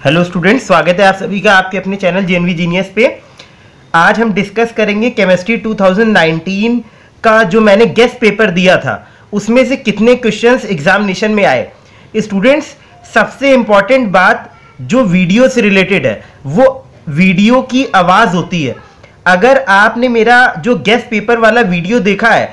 Hello students, स्वागत है आप सभी का आपके अपने चैनल जेनवी जीनियस पे। आज हम डिस्कस करेंगे केमिस्ट्री 2019 का जो मैंने गेस्ट पेपर दिया था, उसमें से कितने क्वेश्चंस एग्जामिनेशन में आए। स्टूडेंट्स सबसे इंपॉर्टेंट बात जो वीडियो से रिलेटेड है, वो वीडियो की आवाज़ होती है। अगर आपने मेरा जो गेस्ट पेपर वाला वीडियो देखा है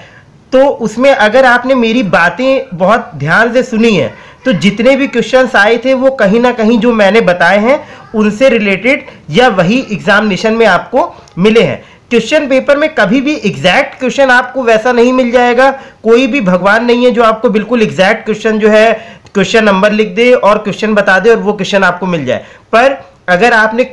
तो उसमें अगर आपने मेरी बातें बहुत ध्यान से सुनी है तो जितने भी क्वेश्चंस आए थे, वो कहीं ना कहीं जो मैंने बताए हैं, उनसे रिलेटेड या वही एग्जामिनेशन में आपको मिले हैं। क्वेश्चन पेपर में कभी भी एग्जैक्ट क्वेश्चन आपको वैसा नहीं मिल जाएगा। कोई भी भगवान नहीं है जो आपको बिल्कुल एग्जैक्ट क्वेश्चन जो है क्वेश्चन नंबर लिख दे और क्वेश्चन बता दे और वो क्वेश्चन आपको मिल जाए। पर अगर आपने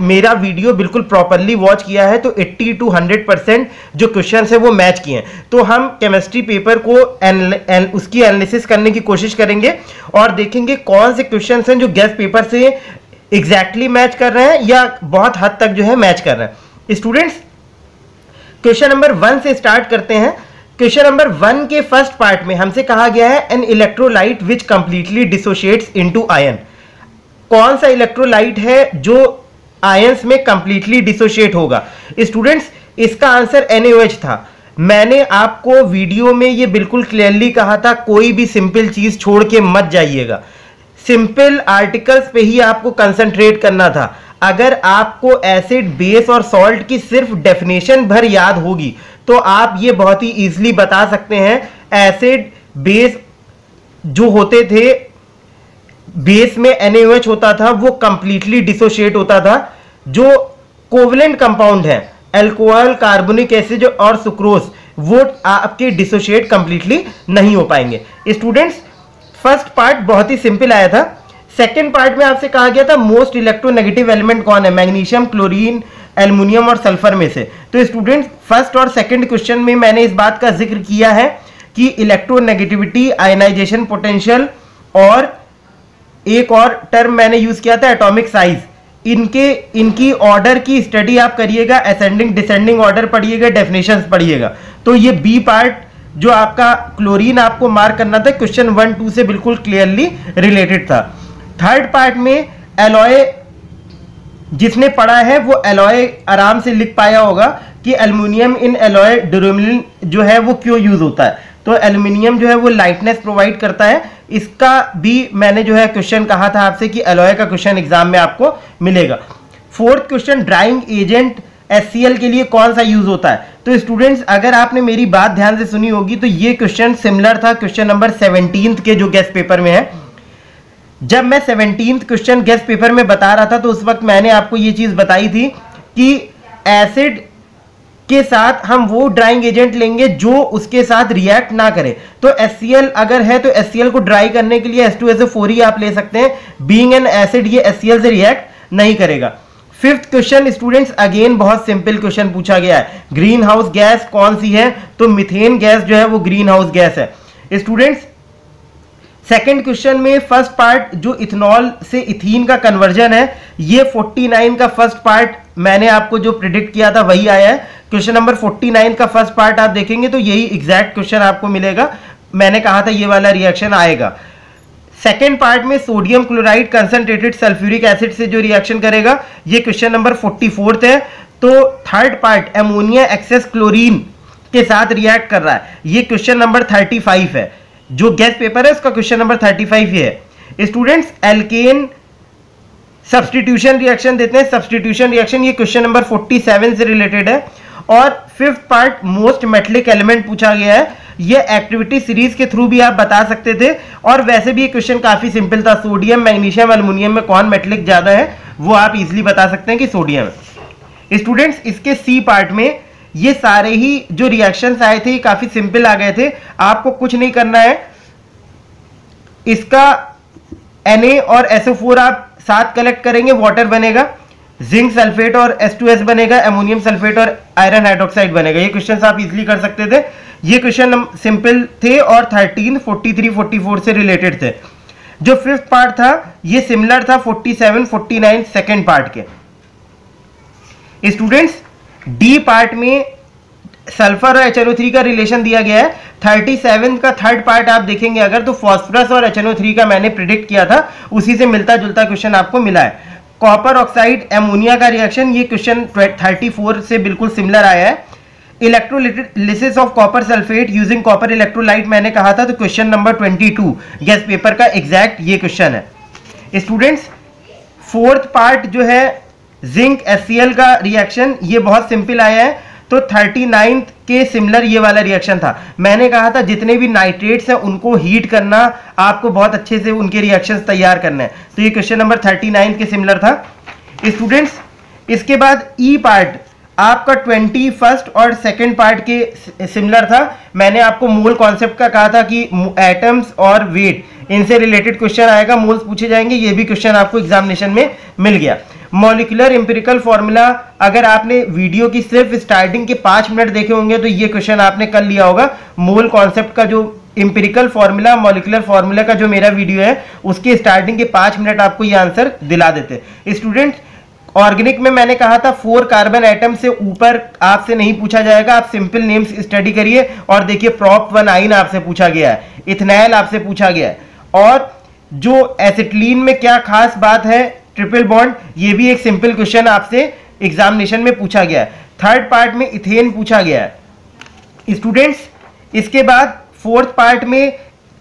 मेरा वीडियो बिल्कुल प्रॉपरली वॉच किया है तो 80 टू 100 परसेंट जो क्वेश्चन है वो मैच किए हैं। तो हम केमिस्ट्री पेपर को एन, एन, उसकी एनालिसिस करने की कोशिश करेंगे और देखेंगे कौन से क्वेश्चन हैं जो गैस पेपर से एग्जैक्टली मैच कर रहे हैं या बहुत हद तक जो है मैच कर रहे हैं। स्टूडेंट्स क्वेश्चन नंबर वन से स्टार्ट करते हैं। क्वेश्चन नंबर वन के फ़र्स्ट पार्ट में हमसे कहा गया है an electrolyte which completely dissociates into ion कौन सा इलेक्ट्रोलाइट है जो आयंस में कंप्लीटली डिसोशिएट होगा? स्टूडेंट्स इसका आंसर एनएच था। मैंने आपको वीडियो में ये बिल्कुल क्लियरली कहा था, कोई भी सिंपल चीज़ छोड़ के मत जाइएगा। सिंपल आर्टिकल्स पे ही आपको कंसंट्रेट करना था। अगर आपको एसिड बेस और सॉल्ट की सिर्फ़ डेफिनेशन भर याद होगी तो आप ये बहुत ही इजीली बता सकते हैं एसिड बेस जो होते थे बेस में NaOH होता था, वो कंप्लीटली डिसोशिएट होता था, जो कोवलेंट कंपाउंड है एल्कोहल कार्बोनिक एसिड और सुक्रोज वो आपके डिसोशिएट कंप्लीटली नहीं हो पाएँगे। स्टूडेंट्स फ़र्स्ट पार्ट बहुत ही सिंपल आया था। सेकेंड पार्ट में आपसे कहा गया था मोस्ट इलेक्ट्रोनेगेटिव एलिमेंट कौन है? मैग्नीशियम क्लोरीन एल्यूमिनियम और सल्फ़र में से। तो स्टूडेंट्स फ़र्स्ट और सेकंड क्वेश्चन में मैंने इस बात का ज़िक्र किया है कि इलेक्ट्रोनेगेटिविटी आयनाइजेशन पोटेंशियल और एक और टर्म मैंने यूज़ किया था एटॉमिक साइज़ इनके, इनकी ऑर्डर की स्टडी आप करिएगा असेंडिंग डिसेंडिंग ऑर्डर पढ़िएगा डेफिनेशन पढ़िएगा. तो ये बी पार्ट जो आपका क्लोरीन आपको मार्क करना था क्वेश्चन वन टू से बिल्कुल क्लियरली रिलेटेड था. थर्ड पार्ट में एलॉय जिसने पढ़ा है, वो एलॉय आराम से लिख पाया होगा कि एल्यूमिनियम इन एलॉय ड्यूरेमिलिन जो है, वो क्यों यूज़ होता है. तो एल्यूमिनियम जो है, वो लाइटनेस प्रोवाइड करता है इसका भी मैंने जो है क्वेश्चन कहा था आपसे कि एलॉय का क्वेश्चन एग्ज़ाम में आपको मिलेगा। Fourth question drying agent S के लिए कौन सा यूज़ होता है? तो स्टूडेंट्स अगर आपने मेरी बात ध्यान से सुनी होगी तो ये क्वेश्चन सिमिलर था क्वेश्चन नंबर सेवनटीन के जो गेस्ट पेपर में है। जब मैं सेवनटीन क्वेश्चन गेस्ट पेपर में बता रहा था तो उस वक्त मैंने आपको ये चीज़ बताई थी कि एसिड के साथ हम वो ड्राइंग एजेंट लेंगे जो उसके साथ रिएक्ट ना करे। तो एससीएल अगर है तो एस को ड्राई करने के लिए एस टू एस फोर ही आप ले सकते हैं। बींग एन एसिड ये एस से रिएक्ट नहीं करेगा। फिफ्थ क्वेश्चन स्टूडेंट्स अगेन बहुत सिंपल क्वेश्चन पूछा गया है। ग्रीन हाउस गैस कौन सी है? तो मिथेन गैस जो है, वो ग्रीन हाउस गैस है। स्टूडेंट्स सेकेंड क्वेश्चन में फ़र्स्ट पार्ट जो इथेनॉल से इथीन का कन्वर्जन है, ये 49 का फ़र्स्ट पार्ट मैंने आपको जो प्रिडिक्ट किया था, वही आया है। क्वेश्चन नंबर 49 का फ़र्स्ट पार्ट आप देखेंगे तो यही एग्जैक्ट क्वेश्चन आपको मिलेगा। मैंने कहा था ये वाला रिएक्शन आएगा। सेकेंड पार्ट में sodium chloride concentrated sulphuric acid से जो रिएक्शन करेगा, ये क्वेश्चन नंबर फोर्टी है। तो third part ammonia excess chlorine के साथ रिएक्ट कर रहा है। ये क्वेश्चन नंबर 35 है। जो गैस पेपर है, उसका क्वेश्चन नंबर 35 ये है। स्टूडेंट्स एल्केन सब्सटीट्यूशन रिएक्शन देते हैं। सब्सटीट्यूशन रिएक्शन ये क्वेश्चन नंबर 47 से रिलेटेड है। और fifth part most metallic element पूछा गया है। ये एक्टिविटी सीरीज़ के थ्रू भी आप बता सकते थे। और वैसे भी ये क्वेश्चन काफ़ी सिंपल था। सोडियम मैग्नीशियम एल्यूमिनियम में कौन मेटलिक ज़्यादा है, वो आप इजिली बता सकते हैं कि सोडियम है। स्टूडेंट्स इसके सी पार्ट में ये सारे ही जो रिएक्शंस आए थे काफ़ी सिंपल आ गए थे। आपको कुछ नहीं करना है। इसका Na और SO4 आप साथ कलेक्ट करेंगे वाटर बनेगा। जिंक सल्फेट और S2S बनेगा एमोनियम सल्फेट और आयरन हाइड्रोक्साइड बनेगा। ये क्वेश्चन आप इजिली कर सकते थे। ये क्वेश्चन सिंपल थे और 13, 43, 44 से रिलेटेड थे। जो फिफ्थ पार्ट था ये सिमिलर था 47, 49 सेकेंड पार्ट के। स्टूडेंट्स डी पार्ट में सल्फ़र और एच का रिलेशन दिया गया है। 37 का थर्ड पार्ट आप देखेंगे। अगर तो फॉस्फरस और एच का मैंने प्रिडिक्ट किया था उसी से मिलता जुलता क्वेश्चन आपको मिला है। कॉपर ऑक्साइड एमोनिया का रिएक्शन ये क्वेश्चन 34 से बिल्कुल सिमिलर आया है। Electrolysis of copper sulphate using copper electrolyte मैंने कहा था तो क्वेश्चन नंबर 22 गैस पेपर का एग्जैक्ट ये क्वेश्चन है। स्टूडेंट्स फोर्थ पार्ट जो है जिंक एस का रिएक्शन ये बहुत सिंपल आया है। तो थर्टी नाइन्थ के सिमिलर ये वाला रिएक्शन था। मैंने कहा था, जितने भी नाइट्रेट्स हैं, उनको हीट करना, आपको बहुत अच्छे से उनके रिएक्शन तैयार करना है। तो ये क्वेश्चन नंबर थर्टी नाइन्थ के सिमिलर था। स्टूडेंट्स इसके बाद ई e पार्ट आपका ट्वेंटी फ़र्स्ट और सेकेंड पार्ट के सिमिलर था। मैंने आपको मूल कॉन्सेप्ट का कहा था कि एटम्स और वेट इनसे रिलेटेड क्वेश्चन आएगा मूल्स पूछे जाएँगे, ये भी क्वेश्चन आपको एग्जामिनेशन में मिल गया। मॉलिकुलर इंपेरिकल फॉर्मूला अगर आपने वीडियो की सिर्फ़ स्टार्टिंग के पाँच मिनट देखे होंगे तो ये क्वेश्चन आपने कर लिया होगा। मूल कॉन्सेप्ट का जो इंपेरिकल फॉर्मूला मॉलिकुलर फॉर्मूला का जो मेरा वीडियो है, उसके स्टार्टिंग के पाँच मिनट आपको ये आंसर दिला देते स्टूडेंट ऑर्गेनिक में मैंने कहा था फोर कार्बन आइटम से ऊपर आपसे नहीं पूछा जाएगा, आप सिंपल नेम्स स्टडी करिए, और देखिए प्रॉप वन आइन आपसे पूछा गया है इथनैल आपसे पूछा गया है। और जो एसिटलीन में क्या खास बात है ट्रिपल बॉन्ड, ये भी एक सिंपल क्वेश्चन आपसे एग्जामिनेशन में पूछा गया है। थर्ड पार्ट में इथेन पूछा गया है। स्टूडेंट्स, इसके बाद फोर्थ पार्ट में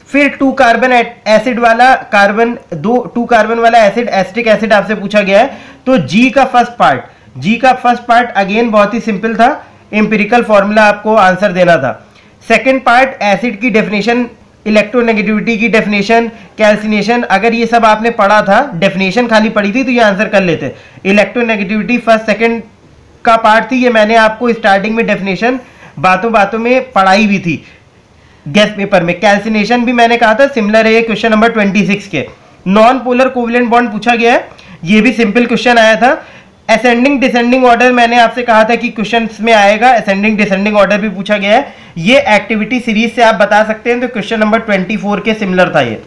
फिर टू कार्बन एसिड वाला कार्बन, दो टू कार्बन वाला एसिड, एसिटिक एसिड आपसे पूछा गया है। तो जी का फ़र्स्ट पार्ट। जी का फ़र्स्ट पार्ट अगेन बहुत ही सिंपल था। इंपेरिकल फॉर्मूला आपको आंसर देना था। सेकेंड पार्ट एसिड की डेफिनेशन इलेक्ट्रोनेगेटिविटी की डेफिनेशन कैल्सिनेशन अगर ये सब आपने पढ़ा था डेफिनेशन खाली पढ़ी थी तो ये आंसर कर लेते। इलेक्ट्रोनेगेटिविटी फ़र्स्ट सेकंड का पार्ट थी, ये मैंने आपको स्टार्टिंग में डेफिनेशन बातों बातों में पढ़ाई भी थी। गैस पेपर में। कैल्सिनेशन भी मैंने कहा था सिमिलर है क्वेश्चन नंबर 26 के। नॉन पोलर कोविलेंट बॉन्ड पूछा गया है, ये भी सिंपल क्वेश्चन आया था। असेंडिंग डिसेंडिंग ऑर्डर मैंने आपसे कहा था कि क्वेश्चन में आएगा। असेंडिंग डिसेंडिंग ऑर्डर भी पूछा गया है। ये एक्टिविटी सीरीज़ से आप बता सकते हैं। तो क्वेश्चन नंबर 24 के सिमिलर था ये।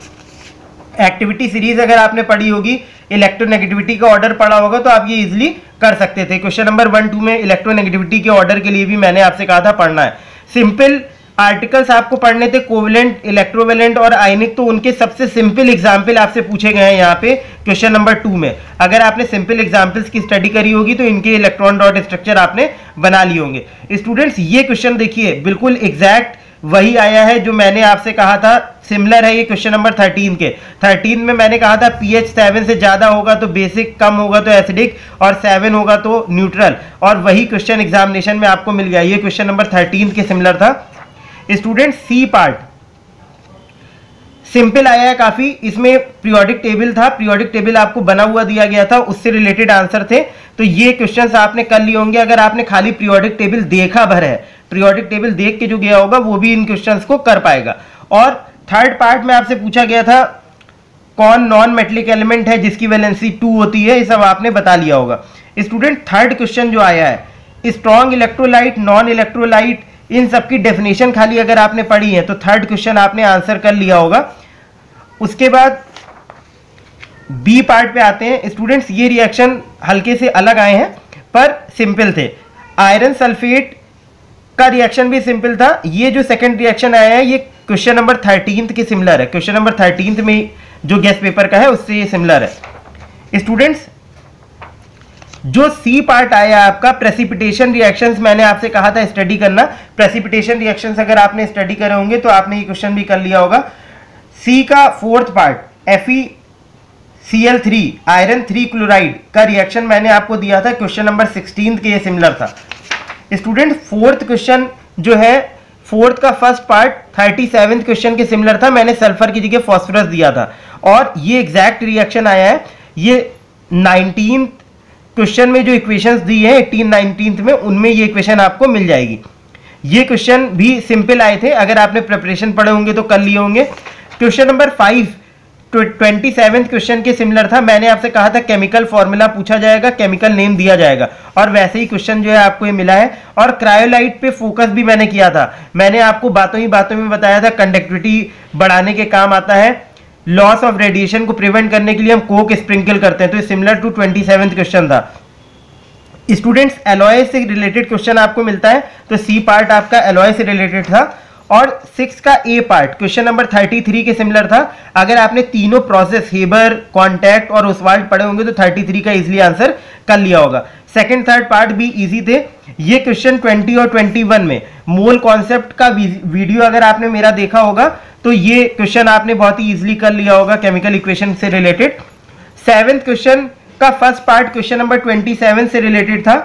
एक्टिविटी सीरीज़ अगर आपने पढ़ी होगी इलेक्ट्रोनेगेटिविटी का ऑर्डर पढ़ा होगा तो आप ये इजिली कर सकते थे। क्वेश्चन नंबर वन टू में इलेक्ट्रोनेगेटिविटी के ऑर्डर के लिए भी मैंने आपसे कहा था, पढ़ना है। सिंपल आर्टिकल्स आपको पढ़ने थे कोविलेंट इलेक्ट्रोवेलेंट और आयनिक तो उनके सबसे सिंपल एग्ज़ाम्पल आपसे पूछे गए हैं यहाँ पे क्वेश्चन नंबर टू में। अगर आपने सिंपल एग्जाम्पल्स की स्टडी करी होगी तो इनके इलेक्ट्रॉन डॉट स्ट्रक्चर आपने बना लिए होंगे। स्टूडेंट्स ये क्वेश्चन देखिए, बिल्कुल एग्जैक्ट वही आया है जो मैंने आपसे कहा था सिमिलर है ये क्वेश्चन नंबर थर्टीन के। थर्टीन में मैंने कहा था पीएच सेवन से ज़्यादा होगा तो बेसिक कम होगा तो एसिडिक और सेवन होगा तो न्यूट्रल और वही क्वेश्चन एग्जामिनेशन में आपको मिल गया, ये क्वेश्चन नंबर थर्टीन के सिमिलर था। Student C part. सिंपल आया है काफ़ी। इसमें पीरियोडिक टेबल था। पीरियोडिक टेबल आपको बना हुआ दिया गया था। उससे रिलेटेड आंसर थे। तो ये क्वेश्चंस आपने कर लिए होंगे। अगर आपने खाली पीरियोडिक टेबल देखा भर है पीरियोडिक टेबल देख के जो गया होगा, वो भी इन क्वेश्चंस को कर पाएगा। और थर्ड पार्ट में आपसे पूछा गया था, कौन नॉन मेटलिक एलिमेंट है, जिसकी वैलेंसी टू होती है, ये सब आपने बता लिया होगा। स्टूडेंट थर्ड क्वेश्चन जो आया है स्ट्रॉन्ग इलेक्ट्रोलाइट नॉन इलेक्ट्रोलाइट इन सब की डेफिनेशन खाली अगर आपने पढ़ी है तो थर्ड क्वेश्चन आपने आंसर कर लिया होगा। उसके बाद बी पार्ट पे आते हैं। स्टूडेंट्स ये रिएक्शन हल्के से अलग आए हैं, पर सिंपल थे। आयरन सल्फेट का रिएक्शन भी सिंपल था। ये जो सेकंड रिएक्शन आया है, ये क्वेश्चन नंबर थर्टींथ के सिमिलर है। क्वेश्चन नंबर थर्टींथ में जो गैस पेपर का है, उससे ये सिमिलर है। स्टूडेंट्स जो सी पार्ट आया आपका प्रेसिपिटेशन रिएक्शंस मैंने आपसे कहा था स्टडी करना। प्रेसिपिटेशन रिएक्शंस अगर आपने स्टडी करे होंगे तो आपने ये क्वेश्चन भी कर लिया होगा। सी का fourth part F three iron three chloride का रिएक्शन मैंने आपको दिया था क्वेश्चन नंबर सिक्सटीन के ये सिमिलर था। स्टूडेंट फोर्थ क्वेश्चन जो है फोर्थ का first part thirty seventh question के सिमिलर था, मैंने सल्फ़र की जगह फॉस्फोरस दिया था। और ये एग्जैक्ट रिएक्शन आया है, ये नाइनटीन क्वेश्चन में जो इक्वेशंस दी है एटीन नाइनटीन में, उनमें ये इक्वेशन आपको मिल जाएगी। ये क्वेश्चन भी सिंपल आए थे, अगर आपने प्रिपरेशन पढ़े होंगे तो कर लिए होंगे। Question number five twenty seventh question के सिमिलर था। मैंने आपसे कहा था केमिकल फॉर्मूला पूछा जाएगा केमिकल नेम दिया जाएगा। और वैसे ही क्वेश्चन जो है आपको ये मिला है। और क्रायोलाइट पे फोकस भी मैंने किया था। मैंने आपको बातों ही बातों में बताया था कंडक्टिविटी बढ़ाने के काम आता है। लॉस ऑफ़ रेडिएशन को प्रिवेंट करने के लिए हम कोक स्प्रिंकल करते हैं। तो सिमिलर टू ट्वेंटी क्वेश्चन था। स्टूडेंट्स एलॉय से रिलेटेड क्वेश्चन आपको मिलता है। तो सी पार्ट आपका एलॉय से रिलेटेड था। और सिक्स का A part question number thirty three के सिमिलर था। अगर आपने तीनों प्रोसेस हेबर कॉन्टैक्ट और उसवाल्ट पढ़े होंगे तो थर्टी थ्री का इजिली आंसर कर लिया होगा। सेकंड थर्ड पार्ट भी इजी थे। ये क्वेश्चन ट्वेंटी और ट्वेंटी वन में। मोल कॉन्सेप्ट का वीडियो अगर आपने मेरा देखा होगा तो ये क्वेश्चन आपने बहुत ही इजिली कर लिया होगा केमिकल इक्वेशन से रिलेटेड सेवेंथ क्वेश्चन का first part question number twenty seven से रिलेटेड था।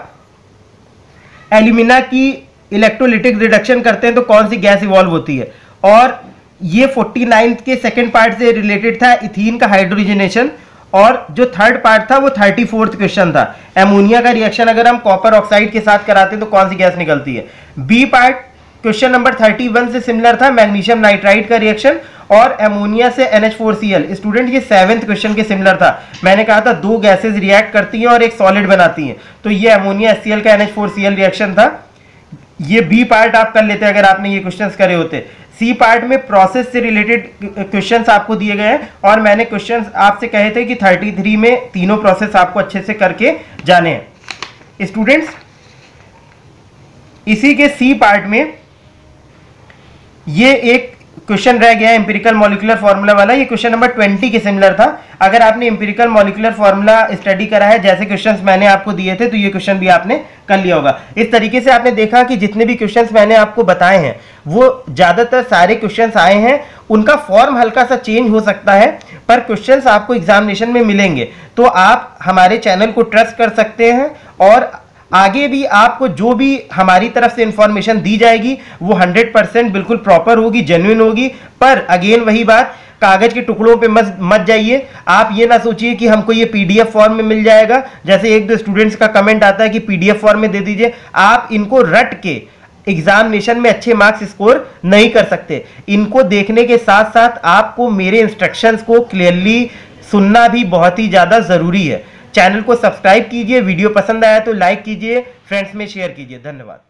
एल्यूमिना की इलेक्ट्रोलिटिक रिडक्शन करते हैं तो कौन सी गैस इवॉल्व होती है? और ये फोर्टी के सेकेंड पार्ट से रिलेटेड था इथीन का हाइड्रोजनेशन और जो थर्ड पार्ट था, वो थर्टी फोर्थ क्वेश्चन था। एमोनिया का रिएक्शन अगर हम कॉपर ऑक्साइड के साथ कराते हैं तो कौन सी गैस निकलती है? B part question number thirty one से सिमिलर था मैग्नीशियम नाइट्राइड का रिएक्शन और एमोनिया से NH4Cl स्टूडेंट ये सेवेंथ क्वेश्चन के सिमिलर था। मैंने कहा था, दो गैसेज रिएक्ट करती हैं और एक सॉलिड बनाती हैं। तो ये एमोनिया HCl का NH4Cl रिएक्शन था। ये बी पार्ट आप कर लेते अगर आपने ये क्वेश्चंस करे होते। सी पार्ट में प्रोसेस से रिलेटेड क्वेश्चंस आपको दिए गए हैं और मैंने क्वेश्चंस आपसे कहे थे कि 33 में तीनों प्रोसेस आपको अच्छे से करके जाने हैं। स्टूडेंट्स इसी के सी पार्ट में ये एक क्वेश्चन रह गया इंपेरिकल मॉलिकुलर फार्मूला वाला, ये क्वेश्चन नंबर ट्वेंटी के सिमिलर था। अगर आपने इंपेरिकल मॉलिकुलर फार्मूला स्टडी करा है, जैसे क्वेश्चंस मैंने आपको दिए थे तो ये क्वेश्चन भी आपने कर लिया होगा। इस तरीके से आपने देखा कि जितने भी क्वेश्चंस मैंने आपको बताए हैं, वो ज़्यादातर सारे क्वेश्चंस आए हैं। उनका फॉर्म हल्का सा चेंज हो सकता है, पर क्वेश्चंस आपको एग्जामिनेशन में मिलेंगे। तो आप हमारे चैनल को ट्रस्ट कर सकते हैं और आगे भी आपको जो भी हमारी तरफ़ से इंफॉर्मेशन दी जाएगी, वो 100 परसेंट बिल्कुल प्रॉपर होगी जेन्युइन होगी। पर अगेन वही बात, कागज़ के टुकड़ों पे मत मत जाइए। आप ये ना सोचिए कि हमको ये पीडीएफ फॉर्म में मिल जाएगा। जैसे एक दो स्टूडेंट्स का कमेंट आता है कि पीडीएफ फॉर्म में दे दीजिए। आप इनको रट के एग्जामिनेशन में अच्छे मार्क्स स्कोर नहीं कर सकते। इनको देखने के साथ साथ आपको मेरे इंस्ट्रक्शंस को क्लियरली सुनना भी बहुत ही ज़्यादा ज़रूरी है। चैनल को सब्सक्राइब कीजिए, वीडियो पसंद आया तो लाइक कीजिए, फ्रेंड्स में शेयर कीजिए। धन्यवाद।